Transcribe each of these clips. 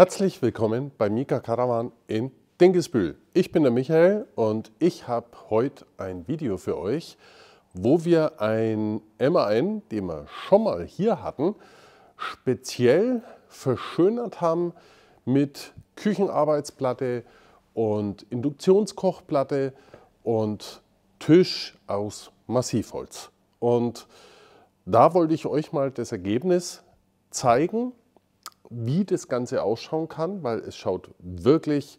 Herzlich willkommen bei Mika Caravan in Dinkelsbühl. Ich bin der Michael und ich habe heute ein Video für euch, wo wir ein MAN, den wir schon mal hier hatten, speziell verschönert haben mit Küchenarbeitsplatte und Induktionskochplatte und Tisch aus Massivholz. Und da wollte ich euch mal das Ergebnis zeigen, wie das Ganze ausschauen kann, weil es schaut wirklich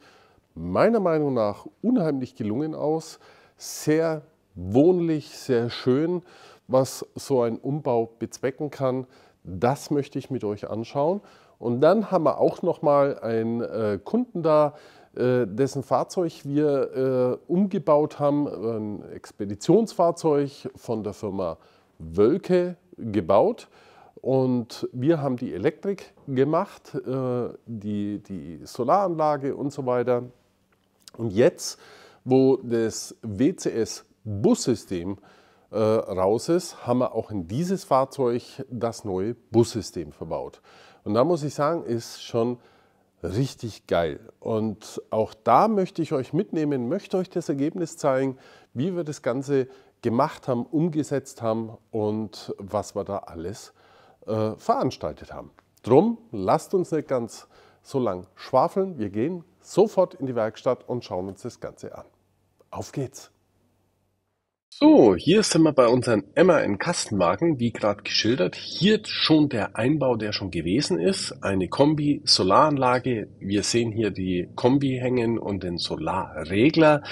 meiner Meinung nach unheimlich gelungen aus. Sehr wohnlich, sehr schön, was so ein Umbau bezwecken kann. Das möchte ich mit euch anschauen. Und dann haben wir auch noch mal einen äh, Kunden da, äh, dessen Fahrzeug wir äh, umgebaut haben, ein Expeditionsfahrzeug von der Firma Wölke gebaut. Und wir haben die Elektrik gemacht, äh, die, die Solaranlage und so weiter. Und jetzt, wo das WCS-Bussystem äh, raus ist, haben wir auch in dieses Fahrzeug das neue Bussystem verbaut. Und da muss ich sagen, ist schon richtig geil. Und auch da möchte ich euch mitnehmen, möchte euch das Ergebnis zeigen, wie wir das Ganze gemacht haben, umgesetzt haben und was wir da alles äh, veranstaltet haben. Drum lasst uns nicht ganz so lang schwafeln. Wir gehen sofort in die Werkstatt und schauen uns das Ganze an. Auf geht's! So, hier sind wir bei unseren MAN Kastenwagen, wie gerade geschildert. Hier schon der Einbau, der schon gewesen ist. Eine Kombi-Solaranlage. Wir sehen hier die Kombi hängen und den Solarregler.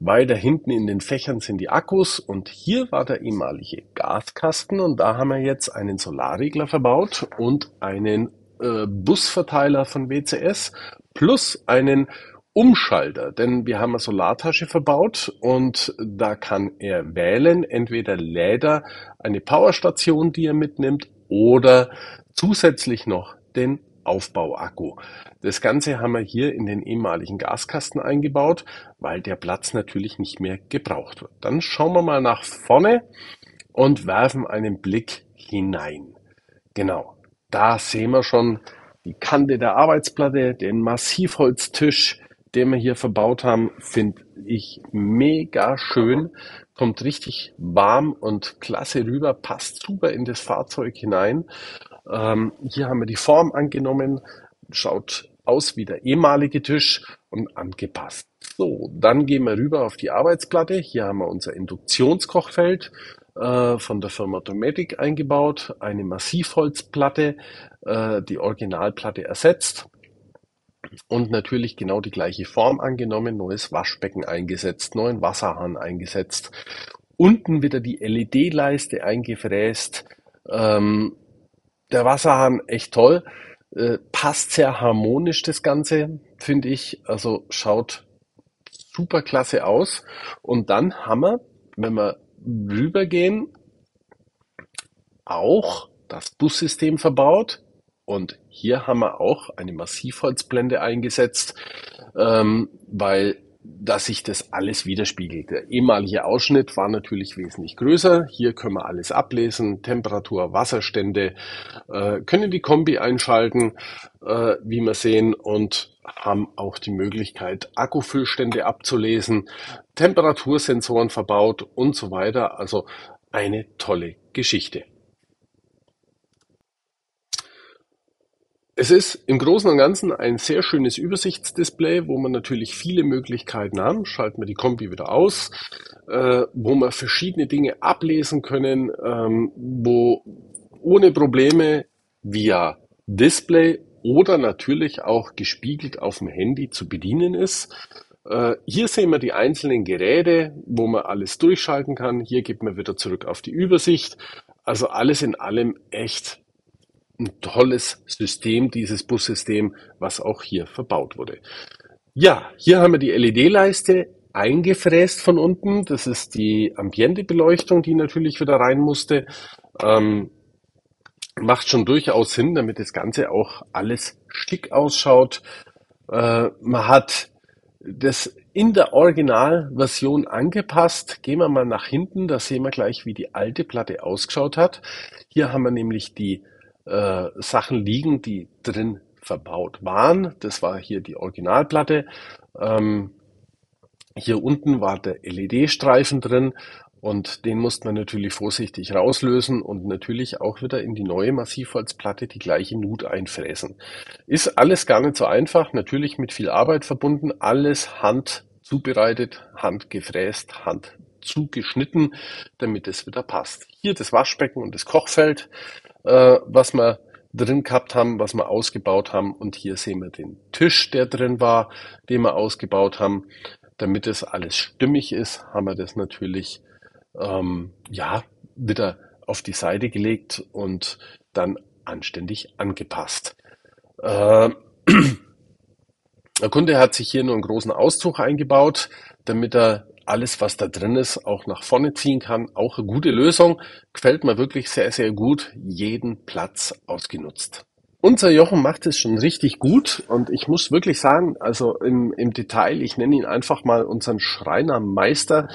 Weiter hinten in den Fächern sind die Akkus und hier war der ehemalige Gaskasten und da haben wir jetzt einen Solarregler verbaut und einen äh, Busverteiler von WCS plus einen Umschalter, denn wir haben eine Solartasche verbaut und da kann er wählen, entweder lädt er eine Powerstation, die er mitnimmt, oder zusätzlich noch den Aufbauakku. Das Ganze haben wir hier in den ehemaligen Gaskasten eingebaut, weil der Platz natürlich nicht mehr gebraucht wird. Dann schauen wir mal nach vorne und werfen einen Blick hinein. Genau, da sehen wir schon die Kante der Arbeitsplatte, den Massivholztisch, den wir hier verbaut haben, finde ich mega schön. Kommt richtig warm und klasse rüber, passt super in das Fahrzeug hinein. Ähm, hier haben wir die Form angenommen, schaut aus wie der ehemalige Tisch und angepasst. So, dann gehen wir rüber auf die Arbeitsplatte. Hier haben wir unser Induktionskochfeld äh, von der Firma Dometic eingebaut, eine Massivholzplatte, äh, die Originalplatte ersetzt und natürlich genau die gleiche Form angenommen, neues Waschbecken eingesetzt, neuen Wasserhahn eingesetzt, unten wieder die LED-Leiste eingefräst, ähm, der Wasserhahn echt toll, äh, passt sehr harmonisch das Ganze, finde ich, also schaut super klasse aus. Und dann haben wir, wenn wir rübergehen, auch das Bussystem verbaut, und hier haben wir auch eine Massivholzblende eingesetzt, ähm, weil dass sich das alles widerspiegelt. Der ehemalige Ausschnitt war natürlich wesentlich größer. Hier können wir alles ablesen, Temperatur, Wasserstände, äh, können die Kombi einschalten, äh, wie wir sehen, und haben auch die Möglichkeit, Akkufüllstände abzulesen, Temperatursensoren verbaut und so weiter. Also eine tolle Geschichte. Es ist im Großen und Ganzen ein sehr schönes Übersichtsdisplay, wo man natürlich viele Möglichkeiten haben. Schalten wir die Kombi wieder aus, äh, wo wir verschiedene Dinge ablesen können, ähm, wo ohne Probleme via Display oder natürlich auch gespiegelt auf dem Handy zu bedienen ist. Äh, hier sehen wir die einzelnen Geräte, wo man alles durchschalten kann. Hier geht man wieder zurück auf die Übersicht. Also alles in allem echt ein tolles System, dieses Bussystem, was auch hier verbaut wurde. Ja, hier haben wir die LED-Leiste eingefräst von unten. Das ist die Ambientebeleuchtung, die natürlich wieder rein musste. Ähm, macht schon durchaus Sinn, damit das Ganze auch alles schick ausschaut. Äh, man hat das in der Originalversion angepasst. Gehen wir mal nach hinten, da sehen wir gleich, wie die alte Platte ausgeschaut hat. Hier haben wir nämlich die äh, Sachen liegen, die drin verbaut waren. Das war hier die Originalplatte. Ähm, hier unten war der LED-Streifen drin und den musste man natürlich vorsichtig rauslösen und natürlich auch wieder in die neue Massivholzplatte die gleiche Nut einfräsen. Ist alles gar nicht so einfach, natürlich mit viel Arbeit verbunden, alles Hand zubereitet, Hand gefräst, Hand zugeschnitten, damit es wieder passt. Hier das Waschbecken und das Kochfeld, äh, was wir drin gehabt haben, was wir ausgebaut haben. Und hier sehen wir den Tisch, der drin war, den wir ausgebaut haben. Damit es alles stimmig ist, haben wir das natürlich ähm, ja wieder auf die Seite gelegt und dann anständig angepasst. Äh, der Kunde hat sich hier nur einen großen Auszug eingebaut, damit er alles, was da drin ist, auch nach vorne ziehen kann. Auch eine gute Lösung. Gefällt mir wirklich sehr, sehr gut. Jeden Platz ausgenutzt. Unser Jochen macht es schon richtig gut und ich muss wirklich sagen, also im, im Detail, ich nenne ihn einfach mal unseren Schreinermeister.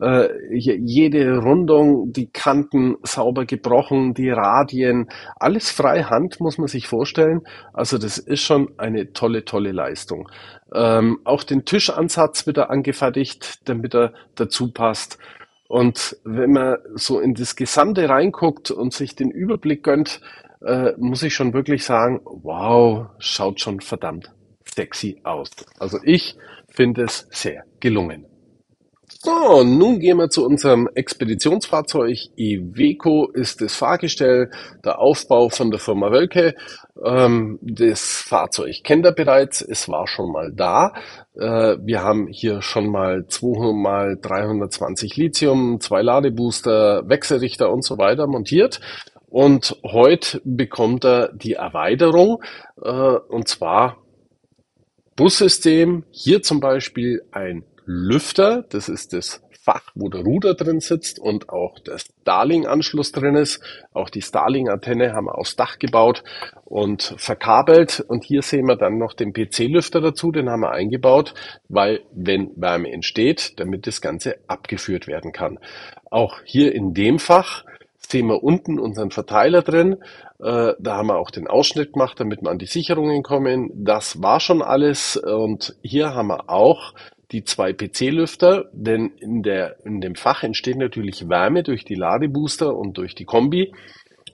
Äh, jede Rundung, die Kanten sauber gebrochen, die Radien, alles freihand muss man sich vorstellen. Also das ist schon eine tolle, tolle Leistung. Ähm, auch den Tischansatz wieder angefertigt, damit er dazu passt. Und wenn man so in das Gesamte reinguckt und sich den Überblick gönnt, äh, muss ich schon wirklich sagen, wow, schaut schon verdammt sexy aus. Also ich finde es sehr gelungen. So, nun gehen wir zu unserem Expeditionsfahrzeug. Iveco ist das Fahrgestell, der Aufbau von der Firma Wölke. Ähm, das Fahrzeug kennt er bereits, es war schon mal da. Äh, wir haben hier schon mal 2 mal 320 Lithium, zwei Ladebooster, Wechselrichter und so weiter montiert. Und heute bekommt er die Erweiterung, äh, und zwar Bussystem, hier zum Beispiel ein Lüfter, das ist das Fach, wo der Ruder drin sitzt und auch der Starling-Anschluss drin ist. Auch die Starling-Antenne haben wir aufs Dach gebaut und verkabelt. Und hier sehen wir dann noch den PC-Lüfter dazu, den haben wir eingebaut, weil wenn Wärme entsteht, damit das Ganze abgeführt werden kann. Auch hier in dem Fach sehen wir unten unseren Verteiler drin. Äh, da haben wir auch den Ausschnitt gemacht, damit wir an die Sicherungen kommen. Das war schon alles. Und hier haben wir auch die zwei PC-Lüfter, denn in, der, in dem Fach entsteht natürlich Wärme durch die Ladebooster und durch die Kombi.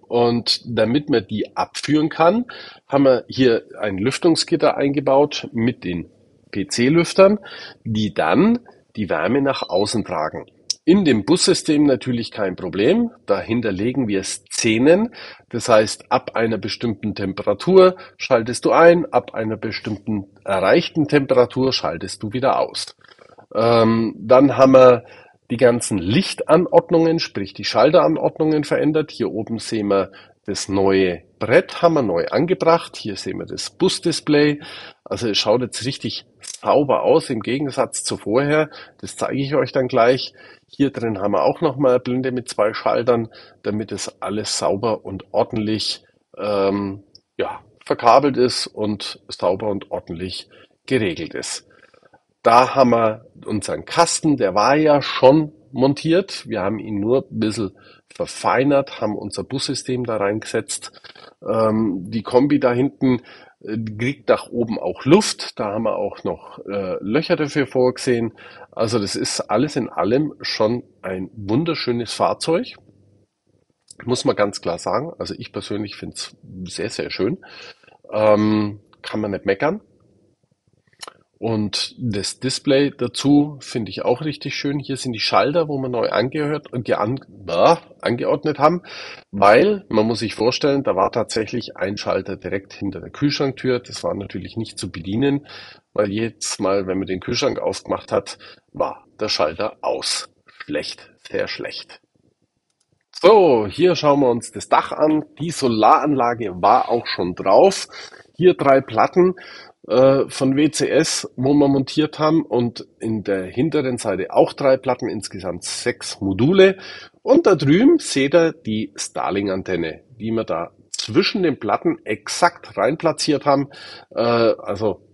Und damit man die abführen kann, haben wir hier ein Lüftungsgitter eingebaut mit den PC-Lüftern, die dann die Wärme nach außen tragen. In dem Bussystem natürlich kein Problem. Dahinter legen wir Szenen. Das heißt, ab einer bestimmten Temperatur schaltest du ein, ab einer bestimmten erreichten Temperatur schaltest du wieder aus. Ähm, dann haben wir die ganzen Lichtanordnungen, sprich die Schalteranordnungen verändert. Hier oben sehen wir das neue Brett haben wir neu angebracht. Hier sehen wir das Bus-Display. Also es schaut jetzt richtig sauber aus im Gegensatz zu vorher. Das zeige ich euch dann gleich. Hier drin haben wir auch nochmal Blende mit zwei Schaltern, damit es alles sauber und ordentlich ähm, ja, verkabelt ist und sauber und ordentlich geregelt ist. Da haben wir unseren Kasten, der war ja schon montiert. Wir haben ihn nur ein bisschen verfeinert, haben unser Bussystem da reingesetzt. Ähm, die Kombi da hinten äh, kriegt nach oben auch Luft. Da haben wir auch noch äh, Löcher dafür vorgesehen. Also das ist alles in allem schon ein wunderschönes Fahrzeug. Muss man ganz klar sagen. Also ich persönlich finde es sehr, sehr schön. Ähm, kann man nicht meckern. Und das Display dazu finde ich auch richtig schön. Hier sind die Schalter, wo wir neu angehört und an, äh, angeordnet haben, weil man muss sich vorstellen, da war tatsächlich ein Schalter direkt hinter der Kühlschranktür. Das war natürlich nicht zu bedienen, weil jedes Mal, wenn man den Kühlschrank aufgemacht hat, war der Schalter aus. Schlecht, sehr schlecht. So, hier schauen wir uns das Dach an. Die Solaranlage war auch schon drauf. Hier drei Platten äh, von WCS, wo wir montiert haben und in der hinteren Seite auch drei Platten, insgesamt sechs Module. Und da drüben seht ihr die Starling-Antenne, die wir da zwischen den Platten exakt rein platziert haben. Äh, also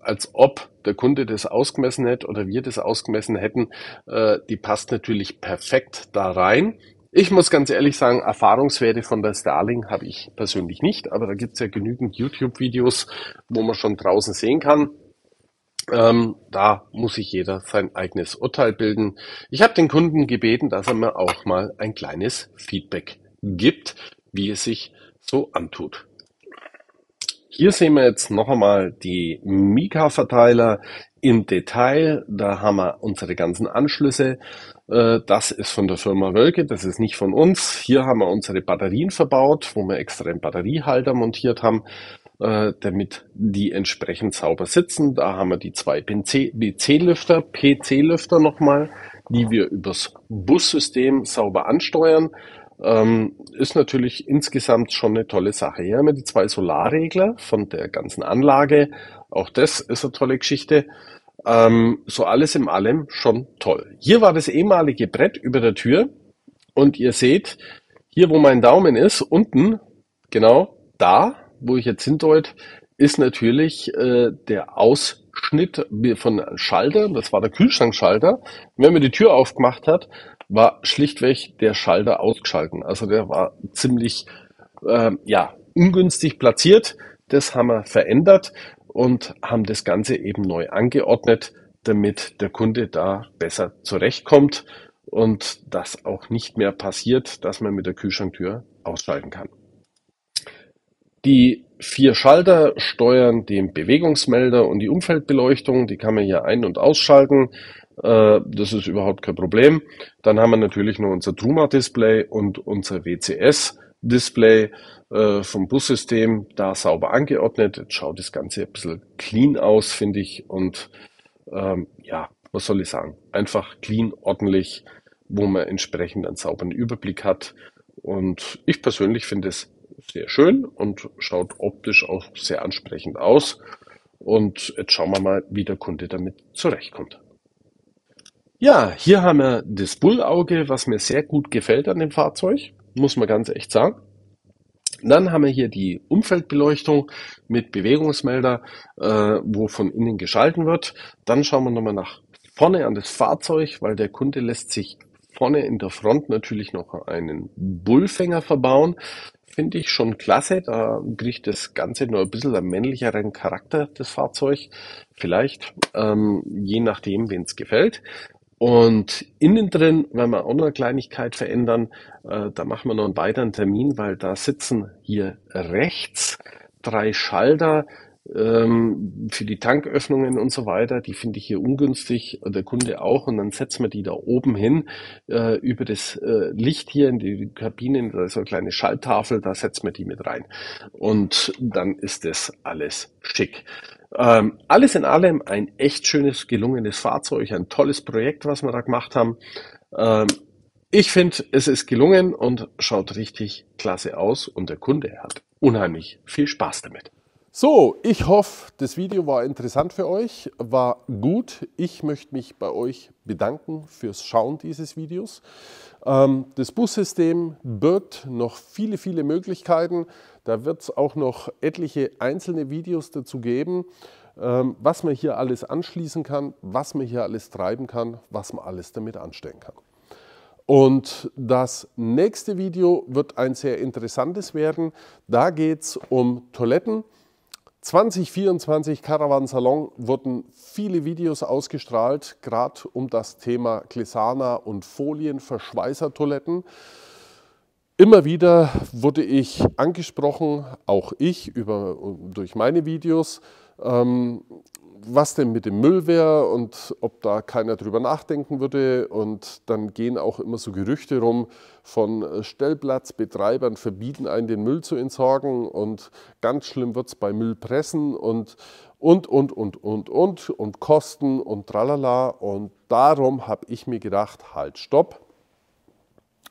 als ob der Kunde das ausgemessen hätte oder wir das ausgemessen hätten. Äh, die passt natürlich perfekt da rein. Ich muss ganz ehrlich sagen, Erfahrungswerte von der Starling habe ich persönlich nicht, aber da gibt es ja genügend YouTube-Videos, wo man schon draußen sehen kann. Ähm, da muss sich jeder sein eigenes Urteil bilden. Ich habe den Kunden gebeten, dass er mir auch mal ein kleines Feedback gibt, wie es sich so antut. Hier sehen wir jetzt noch einmal die Mika-Verteiler im Detail. Da haben wir unsere ganzen Anschlüsse. Äh, das ist von der Firma Wölke, das ist nicht von uns. Hier haben wir unsere Batterien verbaut, wo wir extra einen Batteriehalter montiert haben, äh, damit die entsprechend sauber sitzen. Da haben wir die zwei PC-Lüfter, PC-Lüfter nochmal, die wir übers Bussystem sauber ansteuern. Ähm, ist natürlich insgesamt schon eine tolle Sache. Hier haben wir die zwei Solarregler von der ganzen Anlage. Auch das ist eine tolle Geschichte. Ähm, so alles in allem schon toll. Hier war das ehemalige Brett über der Tür und ihr seht, hier wo mein Daumen ist, unten, genau da, wo ich jetzt hindeute, ist natürlich äh, der Ausschnitt von Schalter, das war der Kühlschrankschalter. Wenn man die Tür aufgemacht hat, war schlichtweg der Schalter ausgeschalten. Also der war ziemlich äh, ja, ungünstig platziert. Das haben wir verändert und haben das Ganze eben neu angeordnet, damit der Kunde da besser zurechtkommt und das auch nicht mehr passiert, dass man mit der Kühlschranktür ausschalten kann. Die vier Schalter steuern den Bewegungsmelder und die Umfeldbeleuchtung. Die kann man hier ein- und ausschalten. Äh, das ist überhaupt kein Problem. Dann haben wir natürlich noch unser Truma-Display und unser WCS-Display äh, vom Bussystem da sauber angeordnet. Jetzt schaut das Ganze ein bisschen clean aus, finde ich. Und ähm, ja, was soll ich sagen? Einfach clean, ordentlich, wo man entsprechend einen sauberen Überblick hat. Und ich persönlich finde es sehr schön und schaut optisch auch sehr ansprechend aus. Und jetzt schauen wir mal, wie der Kunde damit zurechtkommt. Ja, hier haben wir das Bullauge, was mir sehr gut gefällt an dem Fahrzeug, muss man ganz echt sagen. Dann haben wir hier die Umfeldbeleuchtung mit Bewegungsmelder, äh, wo von innen geschalten wird. Dann schauen wir nochmal nach vorne an das Fahrzeug, weil der Kunde lässt sich vorne in der Front natürlich noch einen Bullfänger verbauen. Finde ich schon klasse. Da kriegt das Ganze nur ein bisschen einen männlicheren Charakter, das Fahrzeug. Vielleicht, ähm, je nachdem, wen es gefällt. Und innen drin werden wir auch noch eine Kleinigkeit verändern. Äh, da machen wir noch einen weiteren Termin, weil da sitzen hier rechts drei Schalter ähm, für die Tanköffnungen und so weiter. Die finde ich hier ungünstig, der Kunde auch. Und dann setzen wir die da oben hin äh, über das äh, Licht hier in die Kabine. Da ist eine kleine Schalltafel, da setzen wir die mit rein. Und dann ist das alles schick. Ähm, alles in allem ein echt schönes, gelungenes Fahrzeug, ein tolles Projekt, was wir da gemacht haben. Ähm, ich finde, es ist gelungen und schaut richtig klasse aus und der Kunde hat unheimlich viel Spaß damit. So, ich hoffe, das Video war interessant für euch, war gut. Ich möchte mich bei euch bedanken fürs Schauen dieses Videos. Ähm, das Bussystem birgt noch viele, viele Möglichkeiten. Da wird es auch noch etliche einzelne Videos dazu geben, ähm, was man hier alles anschließen kann, was man hier alles treiben kann, was man alles damit anstellen kann. Und das nächste Video wird ein sehr interessantes werden. Da geht es um Toiletten. 2024 Caravan Salon wurden viele Videos ausgestrahlt, gerade um das Thema Glissana und Folienverschweißertoiletten. Immer wieder wurde ich angesprochen, auch ich über, durch meine Videos, ähm, was denn mit dem Müll wäre und ob da keiner drüber nachdenken würde. Und dann gehen auch immer so Gerüchte rum von äh, Stellplatzbetreibern, verbieten einen den Müll zu entsorgen und ganz schlimm wird es bei Müllpressen und und, und, und, und, und, und Kosten und tralala. Und darum habe ich mir gedacht, halt, stopp.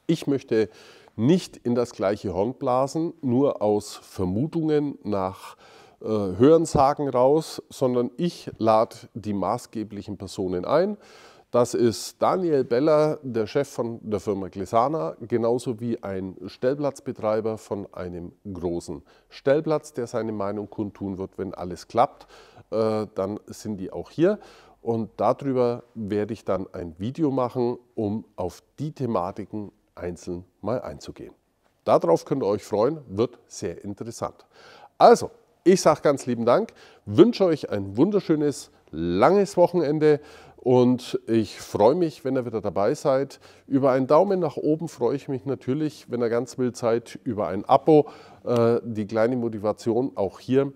Ich möchte nicht in das gleiche Horn blasen, nur aus Vermutungen nach äh, Hörensagen raus, sondern ich lade die maßgeblichen Personen ein. Das ist Daniel Beller, der Chef von der Firma Glesana, genauso wie ein Stellplatzbetreiber von einem großen Stellplatz, der seine Meinung kundtun wird. Wenn alles klappt, äh, dann sind die auch hier. Und darüber werde ich dann ein Video machen, um auf die Thematiken einzeln mal einzugehen. Darauf könnt ihr euch freuen, wird sehr interessant. Also, ich sage ganz lieben Dank, wünsche euch ein wunderschönes, langes Wochenende und ich freue mich, wenn ihr wieder dabei seid. Über einen Daumen nach oben freue ich mich natürlich, wenn ihr ganz wild seid, über ein Abo. Äh, die kleine Motivation auch hier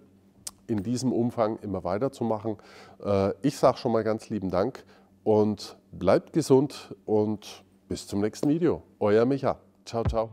in diesem Umfang immer weiterzumachen. Äh, ich sage schon mal ganz lieben Dank und bleibt gesund und bis zum nächsten Video. Euer Micha. Ciao, ciao.